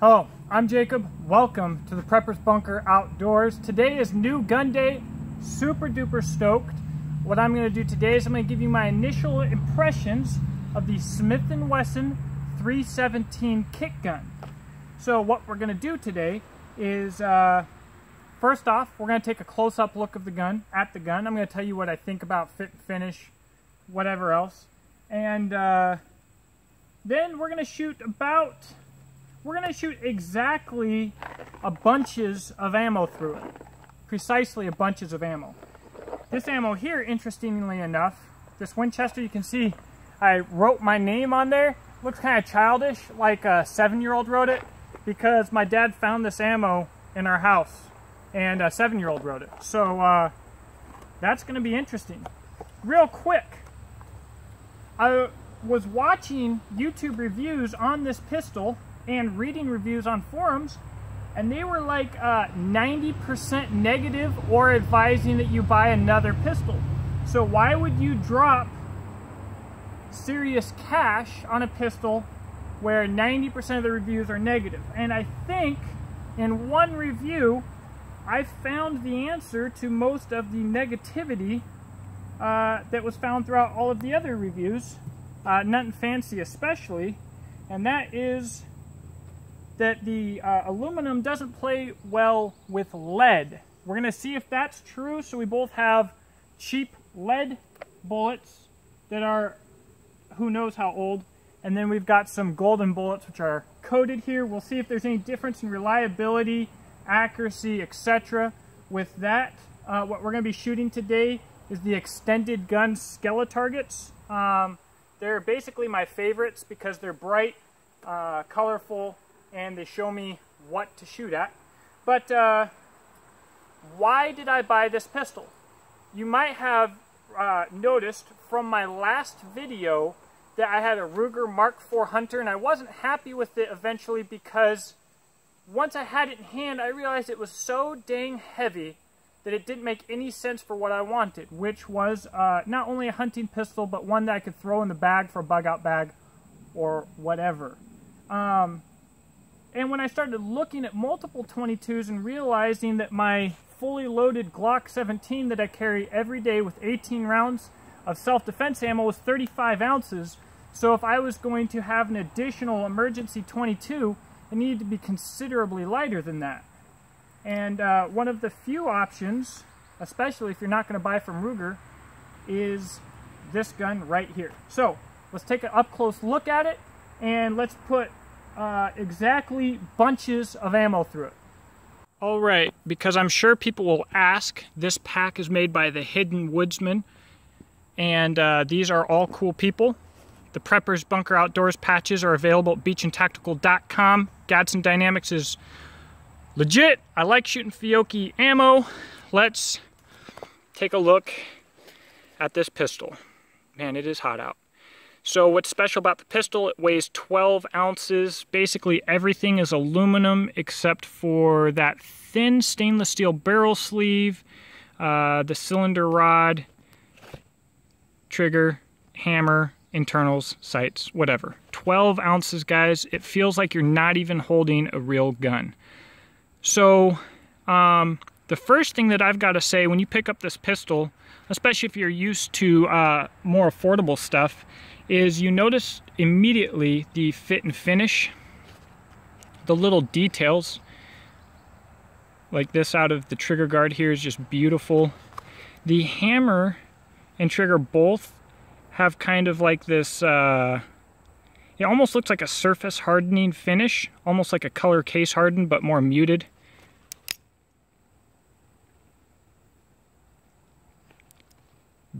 Hello, I'm Jacob. Welcome to the Prepper's Bunker Outdoors. Today is new gun day. Super duper stoked. What I'm going to do today is I'm going to give you my initial impressions of the Smith & Wesson 317 kit gun. So what we're going to do today is, uh, first off, we're going to take a close-up look of the gun, at the gun. I'm going to tell you what I think about fit and finish, whatever else. And uh, then we're going to shoot about we're going to shoot exactly a bunches of ammo through it. Precisely a bunches of ammo. This ammo here, interestingly enough, this Winchester, you can see I wrote my name on there. Looks kind of childish, like a seven-year-old wrote it, because my dad found this ammo in our house, and a seven-year-old wrote it. So uh, that's going to be interesting. Real quick, I was watching YouTube reviews on this pistol and reading reviews on forums, and they were like 90% uh, negative or advising that you buy another pistol. So why would you drop serious cash on a pistol where 90% of the reviews are negative? And I think in one review, I found the answer to most of the negativity uh, that was found throughout all of the other reviews, uh, nothing fancy especially, and that is that the uh, aluminum doesn't play well with lead. We're going to see if that's true. So we both have cheap lead bullets that are who knows how old. And then we've got some golden bullets which are coated here. We'll see if there's any difference in reliability, accuracy, etc. with that. Uh, what we're going to be shooting today is the extended gun Skele-Targets. Um, they're basically my favorites because they're bright, uh, colorful, and they show me what to shoot at. But uh, why did I buy this pistol? You might have uh, noticed from my last video that I had a Ruger Mark IV Hunter and I wasn't happy with it eventually because once I had it in hand I realized it was so dang heavy that it didn't make any sense for what I wanted, which was uh, not only a hunting pistol, but one that I could throw in the bag for a bug out bag or whatever. Um, and when I started looking at multiple 22s and realizing that my fully loaded Glock 17 that I carry every day with 18 rounds of self-defense ammo was 35 ounces, so if I was going to have an additional emergency 22, it needed to be considerably lighter than that. And uh, one of the few options, especially if you're not going to buy from Ruger, is this gun right here. So let's take an up-close look at it, and let's put uh, exactly bunches of ammo through it. All right, because I'm sure people will ask, this pack is made by the Hidden Woodsman, and uh, these are all cool people. The Preppers Bunker Outdoors patches are available at beachintactical.com. Gadsden Dynamics is legit. I like shooting Fiocchi ammo. Let's take a look at this pistol. Man, it is hot out. So what's special about the pistol, it weighs 12 ounces. Basically everything is aluminum except for that thin stainless steel barrel sleeve, uh, the cylinder rod, trigger, hammer, internals, sights, whatever. 12 ounces, guys. It feels like you're not even holding a real gun. So um, the first thing that I've got to say when you pick up this pistol, especially if you're used to uh, more affordable stuff, is you notice immediately the fit and finish, the little details, like this out of the trigger guard here is just beautiful. The hammer and trigger both have kind of like this, uh, it almost looks like a surface hardening finish, almost like a color case hardened, but more muted.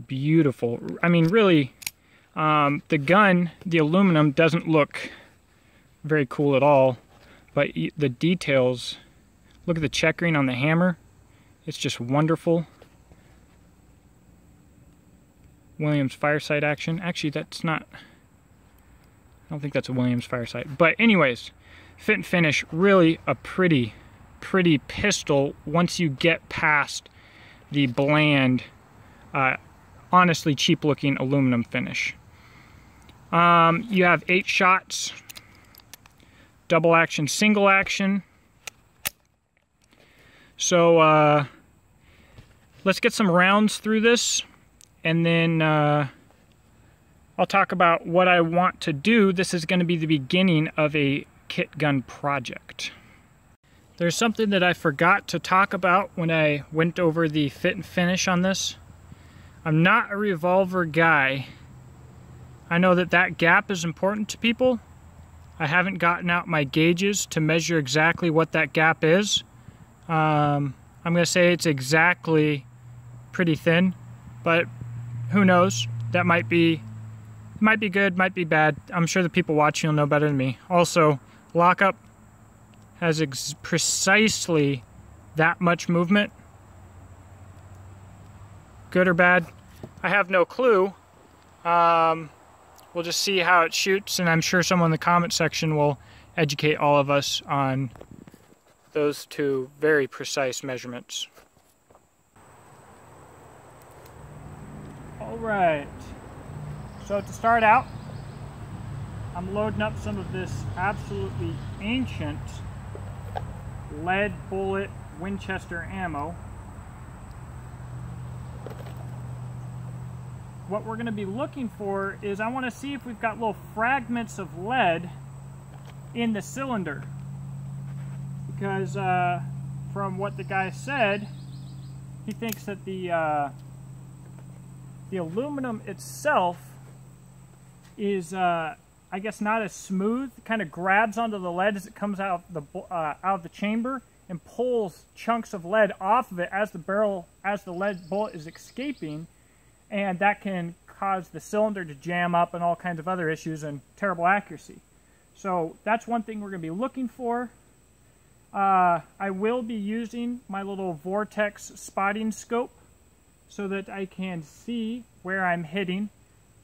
Beautiful. I mean, really, um, the gun, the aluminum, doesn't look very cool at all, but the details, look at the checkering on the hammer. It's just wonderful. Williams FireSight action. Actually, that's not, I don't think that's a Williams FireSight. But anyways, fit and finish, really a pretty, pretty pistol once you get past the bland, uh, honestly cheap looking aluminum finish. Um, you have eight shots double action, single action. So uh, let's get some rounds through this and then uh, I'll talk about what I want to do. This is going to be the beginning of a kit gun project. There's something that I forgot to talk about when I went over the fit and finish on this. I'm not a revolver guy. I know that that gap is important to people. I haven't gotten out my gauges to measure exactly what that gap is. Um, I'm going to say it's exactly pretty thin, but who knows? That might be might be good, might be bad. I'm sure the people watching will know better than me. Also, lockup has precisely that much movement. Good or bad, I have no clue. Um, we'll just see how it shoots, and I'm sure someone in the comment section will educate all of us on those two very precise measurements. All right, so to start out, I'm loading up some of this absolutely ancient lead bullet Winchester ammo. What we're going to be looking for is I want to see if we've got little fragments of lead in the cylinder. Because uh, from what the guy said, he thinks that the uh, the aluminum itself is uh, I guess not as smooth, kind of grabs onto the lead as it comes out the uh, out of the chamber and pulls chunks of lead off of it as the barrel as the lead bullet is escaping, and that can cause the cylinder to jam up and all kinds of other issues and terrible accuracy. So that's one thing we're going to be looking for. Uh, I will be using my little Vortex spotting scope so that I can see where I'm hitting.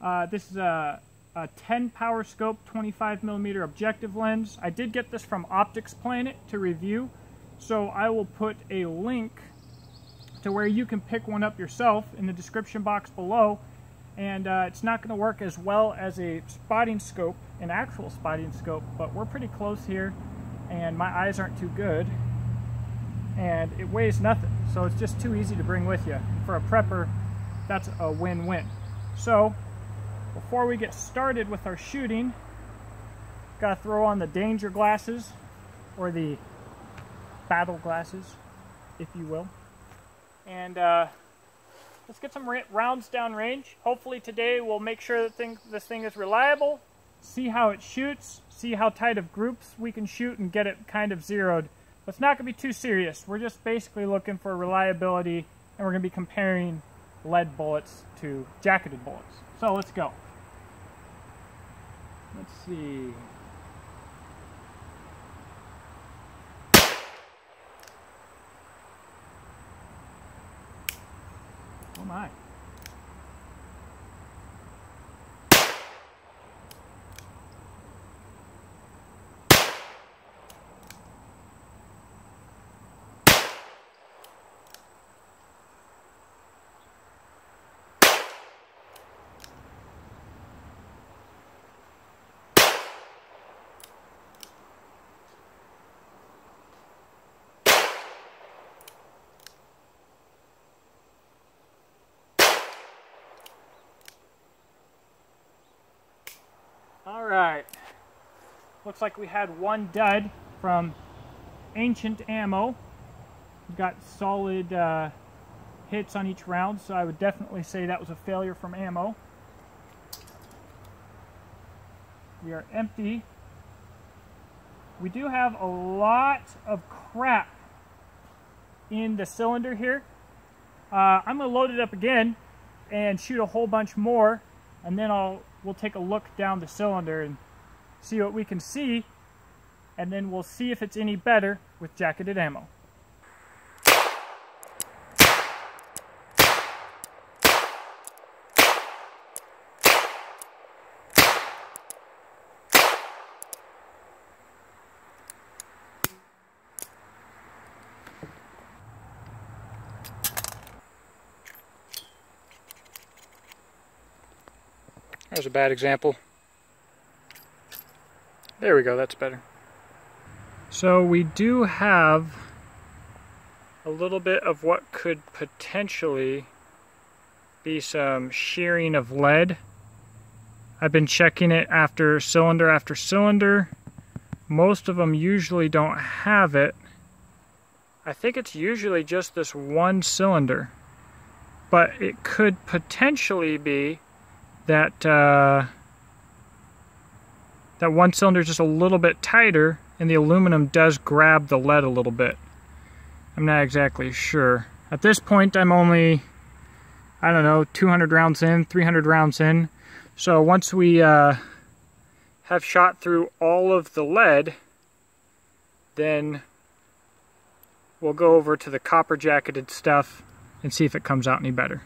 Uh, this is a a 10 power scope 25 millimeter objective lens. I did get this from Optics Planet to review, so I will put a link to where you can pick one up yourself in the description box below. And uh, it's not going to work as well as a spotting scope, an actual spotting scope, but we're pretty close here, and my eyes aren't too good. And it weighs nothing, so it's just too easy to bring with you. For a prepper, that's a win-win. So before we get started with our shooting, got to throw on the danger glasses, or the battle glasses, if you will. And uh, let's get some rounds down range. Hopefully today we'll make sure that thing, this thing is reliable, see how it shoots, see how tight of groups we can shoot and get it kind of zeroed. But it's not going to be too serious. We're just basically looking for reliability and we're going to be comparing lead bullets to jacketed bullets. So let's go. Let's see. Oh my. All right. Looks like we had one dud from Ancient Ammo. We got solid uh, hits on each round, so I would definitely say that was a failure from ammo. We are empty. We do have a lot of crap in the cylinder here. Uh, I'm going to load it up again and shoot a whole bunch more, and then I'll we'll take a look down the cylinder and see what we can see, and then we'll see if it's any better with jacketed ammo. There's a bad example. There we go, that's better. So we do have a little bit of what could potentially be some shearing of lead. I've been checking it after cylinder after cylinder. Most of them usually don't have it. I think it's usually just this one cylinder. But it could potentially be that uh, that one cylinder is just a little bit tighter and the aluminum does grab the lead a little bit. I'm not exactly sure. At this point, I'm only, I don't know, 200 rounds in, 300 rounds in. So once we uh, have shot through all of the lead, then we'll go over to the copper jacketed stuff and see if it comes out any better.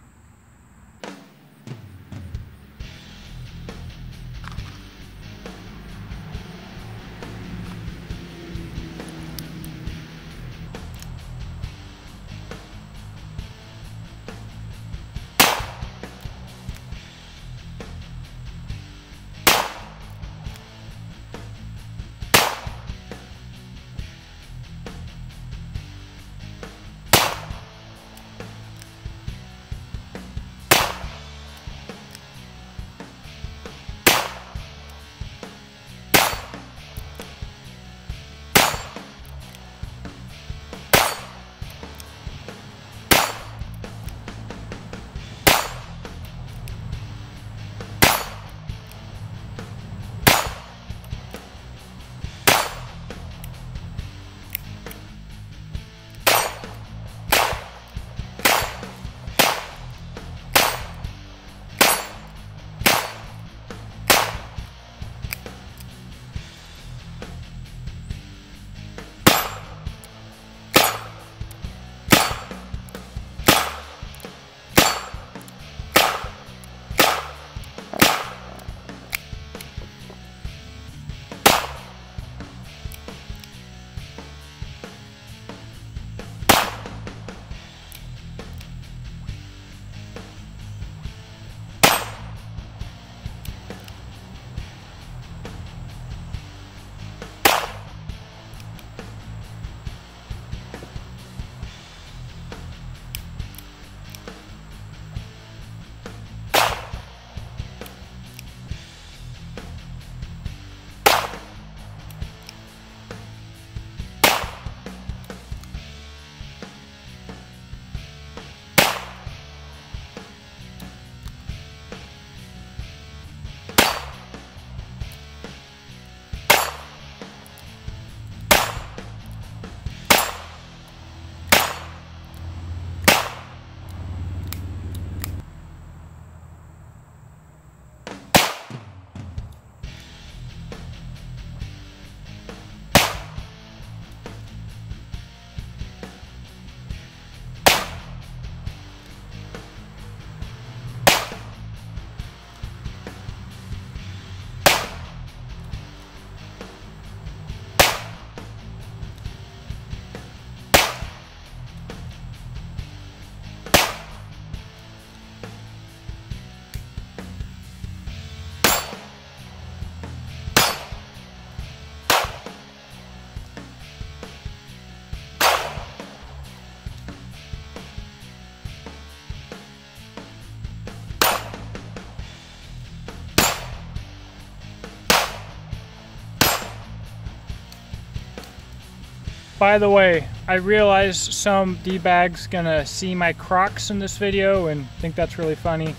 By the way, I realize some D-bag's gonna see my Crocs in this video and think that's really funny.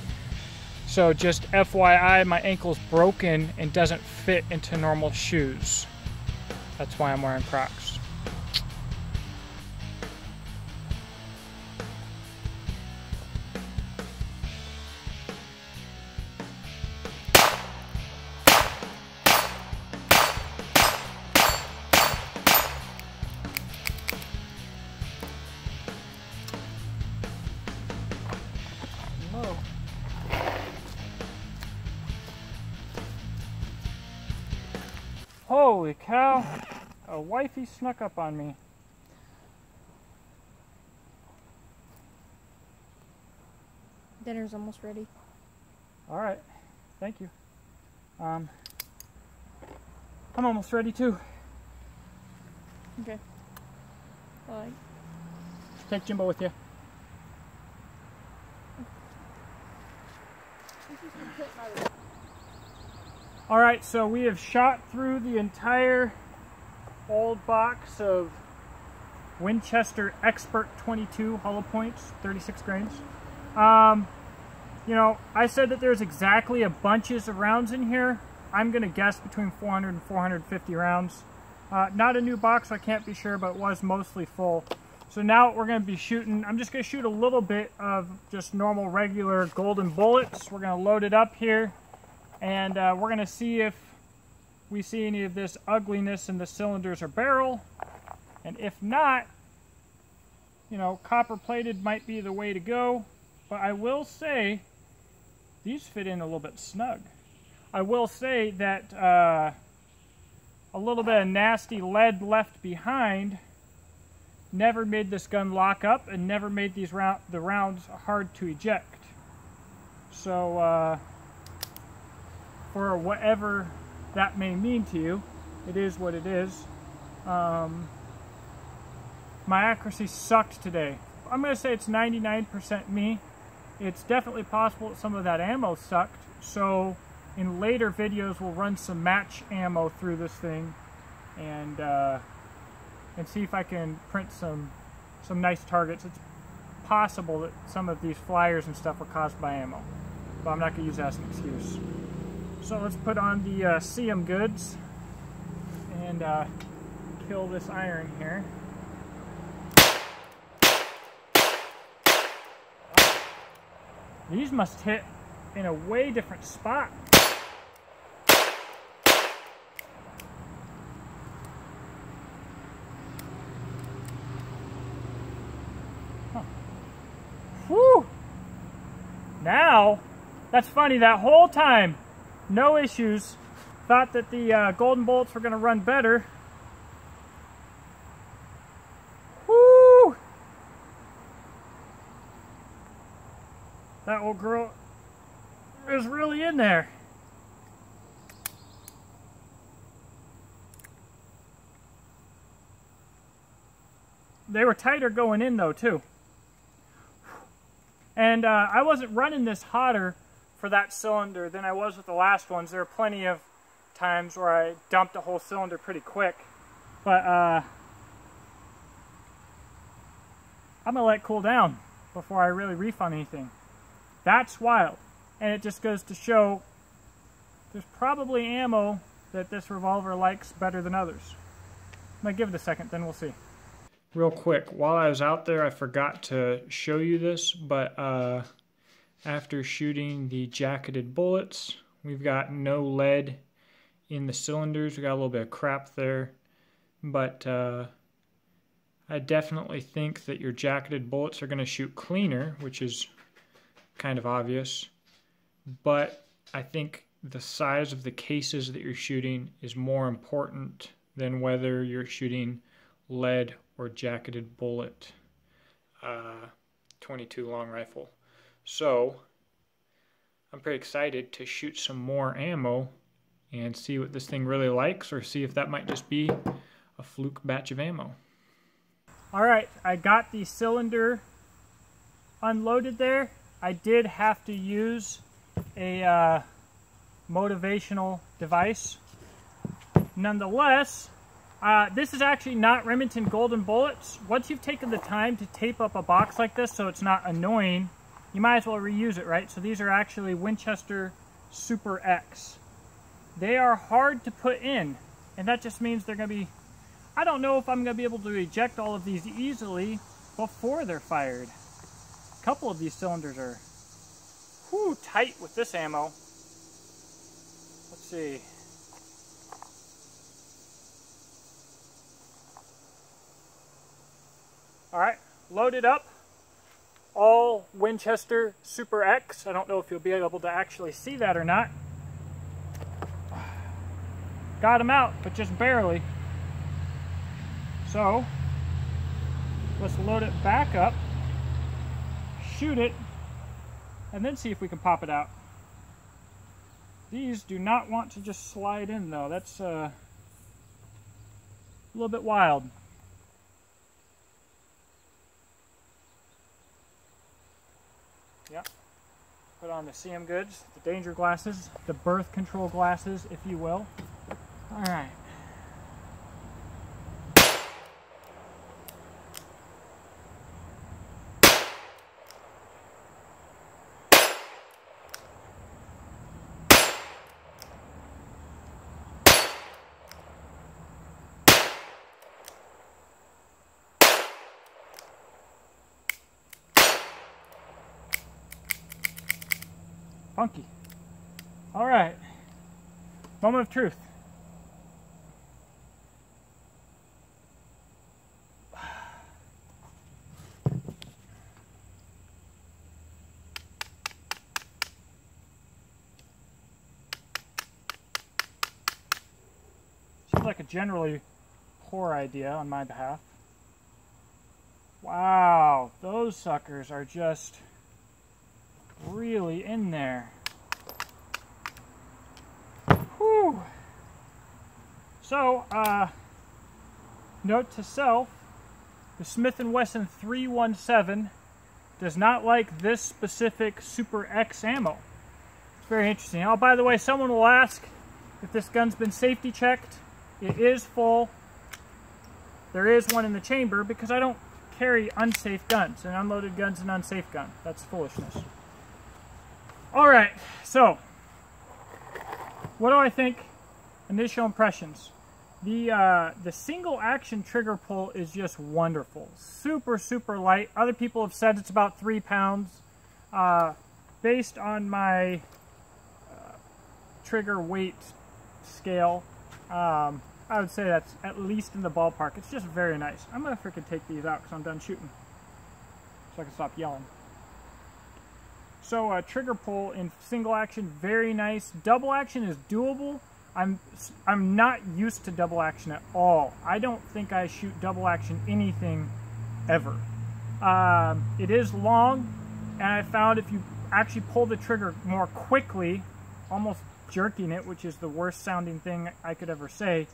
So just FYI, my ankle's broken and doesn't fit into normal shoes. That's why I'm wearing Crocs. Snuck up on me. Dinner's almost ready. All right, thank you. Um, I'm almost ready too. Okay. Alright. Take Jimbo with you. All right, so we have shot through the entire old box of Winchester Xpert 22 hollow points, 36 grains. Um, you know, I said that there's exactly a bunches of rounds in here. I'm going to guess between 400 and 450 rounds. Uh, not a new box, so I can't be sure, but it was mostly full. So now we're going to be shooting, I'm just going to shoot a little bit of just normal regular golden bullets. We're going to load it up here, and uh, we're going to see if we see any of this ugliness in the cylinders or barrel. And if not, you know, copper plated might be the way to go. But I will say, these fit in a little bit snug. I will say that uh, a little bit of nasty lead left behind never made this gun lock up and never made these round the rounds hard to eject. So uh, for whatever that may mean to you, it is what it is. Um, my accuracy sucked today. I'm going to say it's 99% me. It's definitely possible that some of that ammo sucked, so in later videos we'll run some match ammo through this thing and uh, and see if I can print some some nice targets. It's possible that some of these flyers and stuff were caused by ammo, but I'm not going to use that as an excuse. So let's put on the uh, CM goods and uh, kill this iron here. These must hit in a way different spot. Huh. Whew! Now, that's funny, that whole time, no issues, thought that the uh, golden bolts were going to run better. Whoo! That old girl is really in there. They were tighter going in though too. And uh, I wasn't running this hotter for that cylinder than I was with the last ones. There are plenty of times where I dumped a whole cylinder pretty quick. But uh, I'm to let it cool down before I really reef on anything. That's wild. And it just goes to show there's probably ammo that this revolver likes better than others. I'm to give it a second, then we'll see. Real quick, while I was out there, I forgot to show you this, but uh, after shooting the jacketed bullets, we've got no lead in the cylinders. We got a little bit of crap there, but uh, I definitely think that your jacketed bullets are going to shoot cleaner, which is kind of obvious, but I think the size of the cases that you're shooting is more important than whether you're shooting lead or jacketed bullet uh, 22 long rifle. So I'm pretty excited to shoot some more ammo and see what this thing really likes or see if that might just be a fluke batch of ammo. All right, I got the cylinder unloaded there. I did have to use a uh, motivational device. Nonetheless, uh, this is actually not Remington Golden Bullets. Once you've taken the time to tape up a box like this so it's not annoying, you might as well reuse it, right? So these are actually Winchester Super X. They are hard to put in, and that just means they're going to be... I don't know if I'm going to be able to eject all of these easily before they're fired. A couple of these cylinders are whew, tight with this ammo. Let's see. All right, loaded up. All Winchester Super X. I don't know if you'll be able to actually see that or not. Got them out, but just barely. So, let's load it back up, shoot it, and then see if we can pop it out. These do not want to just slide in though. That's uh, a little bit wild. Yep. Put on the CM Goods, the danger glasses, the birth control glasses, if you will. All right. Funky. All right. Moment of truth. Seems like a generally poor idea on my behalf. Wow, those suckers are just really in there. Whew. So, uh, note to self, the Smith & Wesson 317 does not like this specific Super X ammo. It's very interesting. Oh, by the way, someone will ask if this gun's been safety checked. It is full. There is one in the chamber because I don't carry unsafe guns, and unloaded guns an unsafe gun. That's foolishness. All right, so what do I think? Initial impressions. The uh, the single action trigger pull is just wonderful. Super, super light. Other people have said it's about three pounds. Uh, based on my uh, trigger weight scale, um, I would say that's at least in the ballpark. It's just very nice. I'm going to freaking take these out because I'm done shooting. So I can stop yelling. So uh, trigger pull in single action, very nice. Double action is doable. I'm I'm not used to double action at all. I don't think I shoot double action anything ever. Um, it is long, and I found if you actually pull the trigger more quickly, almost jerking it, which is the worst sounding thing I could ever say,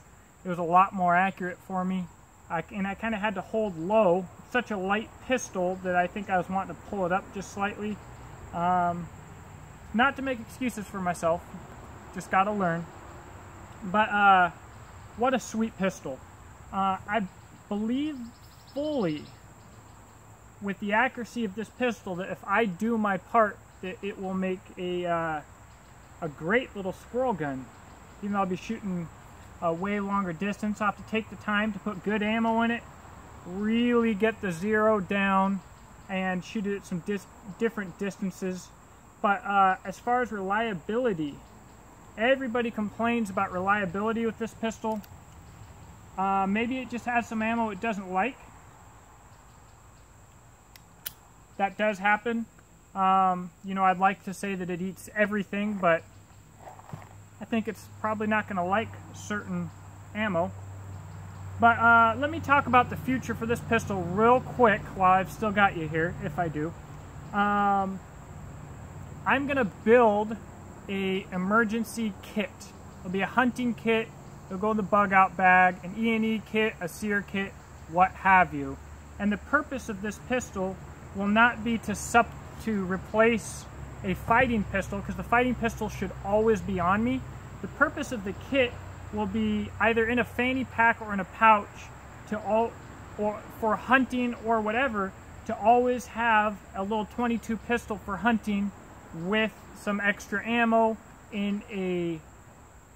it was a lot more accurate for me. I, and I kind of had to hold low. Such a light pistol that I think I was wanting to pull it up just slightly. Um, not to make excuses for myself, just got to learn. But uh, what a sweet pistol. Uh, I believe fully with the accuracy of this pistol that if I do my part, that it will make a, uh, a great little squirrel gun. Even though I'll be shooting a way longer distance, I'll have to take the time to put good ammo in it, really get the zero down, and shoot it at some dis different distances. But uh, as far as reliability, everybody complains about reliability with this pistol. Uh, maybe it just has some ammo it doesn't like. That does happen. Um, you know, I'd like to say that it eats everything, but I think it's probably not going to like certain ammo. But uh, let me talk about the future for this pistol real quick while I've still got you here, if I do. Um, I'm going to build a emergency kit. It'll be a hunting kit, it'll go in the bug out bag, an E&E kit, a SERE kit, what have you. And the purpose of this pistol will not be to sup to replace a fighting pistol, because the fighting pistol should always be on me. The purpose of the kit will be either in a fanny pack or in a pouch to all or for hunting or whatever to always have a little 22 pistol for hunting with some extra ammo in a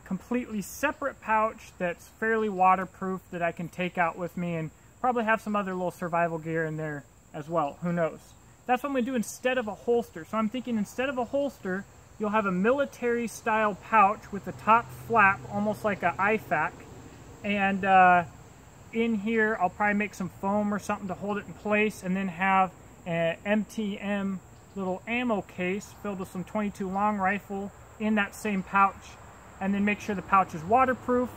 completely separate pouch that's fairly waterproof that I can take out with me and probably have some other little survival gear in there as well. Who knows? That's what I'm going to do instead of a holster. So I'm thinking instead of a holster, you'll have a military style pouch with the top flap, almost like a IFAK. And uh, in here, I'll probably make some foam or something to hold it in place and then have an MTM little ammo case filled with some 22 long rifle in that same pouch and then make sure the pouch is waterproof.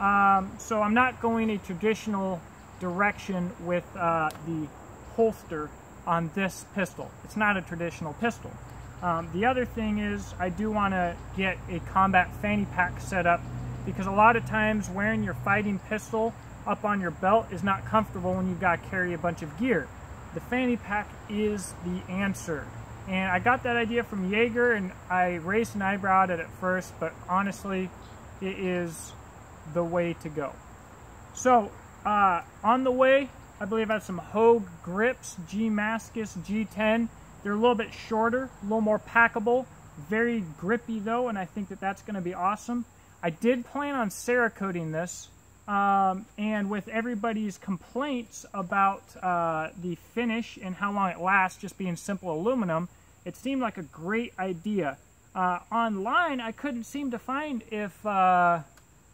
Um, so I'm not going a traditional direction with uh, the holster on this pistol. It's not a traditional pistol. Um, the other thing is I do want to get a combat fanny pack set up because a lot of times wearing your fighting pistol up on your belt is not comfortable when you've got to carry a bunch of gear. The fanny pack is the answer. And I got that idea from Jaeger, and I raised an eyebrow at it at first, but honestly, it is the way to go. So, uh, on the way, I believe I have some Hogue grips, G-Mascus G10. They're a little bit shorter, a little more packable, very grippy though, and I think that that's going to be awesome. I did plan on Cerakoting this, um, and with everybody's complaints about uh, the finish and how long it lasts, just being simple aluminum, it seemed like a great idea. Uh, online, I couldn't seem to find if uh,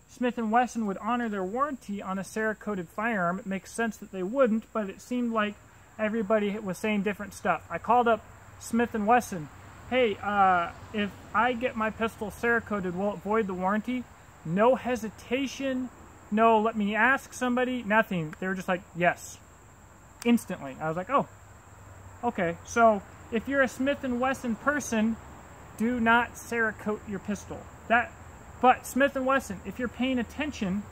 Smith & Wesson would honor their warranty on a Cerakoted firearm. It makes sense that they wouldn't, but it seemed like everybody was saying different stuff. I called up Smith & Wesson. Hey, uh, if I get my pistol Cerakoted, will it void the warranty? No hesitation, no let me ask somebody, nothing. They were just like, yes, instantly. I was like, oh, okay. So if you're a Smith & Wesson person, do not Cerakote your pistol. That but Smith & Wesson, if you're paying attention,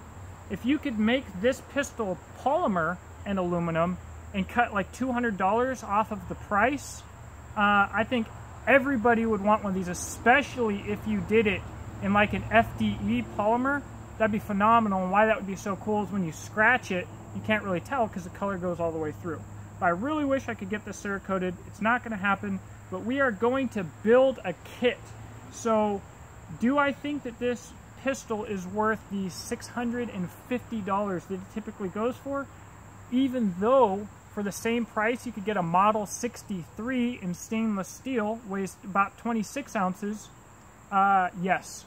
if you could make this pistol polymer and aluminum and cut like $200 off of the price, uh, I think everybody would want one of these, especially if you did it in like an FDE polymer. That'd be phenomenal. And why that would be so cool is when you scratch it, you can't really tell because the color goes all the way through. But I really wish I could get this Cerakoted. It's not going to happen, but we are going to build a kit. So do I think that this pistol is worth the $650 that it typically goes for? Even though for the same price you could get a Model 63 in stainless steel, weighs about 26 ounces, uh, yes,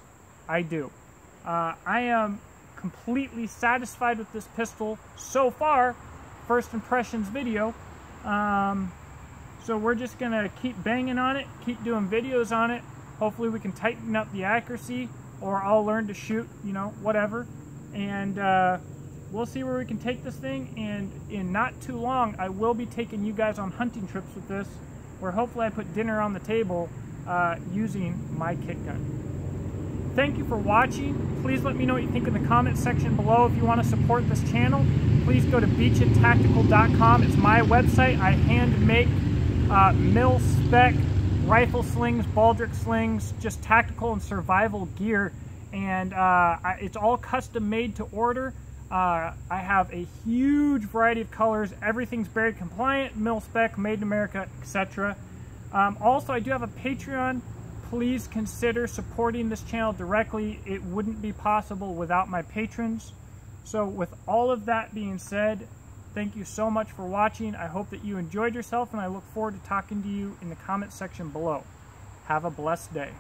I do. Uh, I am completely satisfied with this pistol so far. First impressions video. Um, so we're just going to keep banging on it, keep doing videos on it. Hopefully we can tighten up the accuracy or I'll learn to shoot, you know, whatever. And uh, we'll see where we can take this thing. And in not too long, I will be taking you guys on hunting trips with this, where hopefully I put dinner on the table uh, using my kit gun. Thank you for watching. Please let me know what you think in the comment section below. If you want to support this channel, please go to beachintactical.com. It's my website. I hand make uh, mil spec rifle slings, baldric slings, just tactical and survival gear. And uh, it's all custom made to order. Uh, I have a huge variety of colors. Everything's very compliant, mil spec, made in America, etc. Um, also, I do have a Patreon. Please consider supporting this channel directly. It wouldn't be possible without my patrons. So with all of that being said, Thank you so much for watching. I hope that you enjoyed yourself, and I look forward to talking to you in the comment section below. Have a blessed day.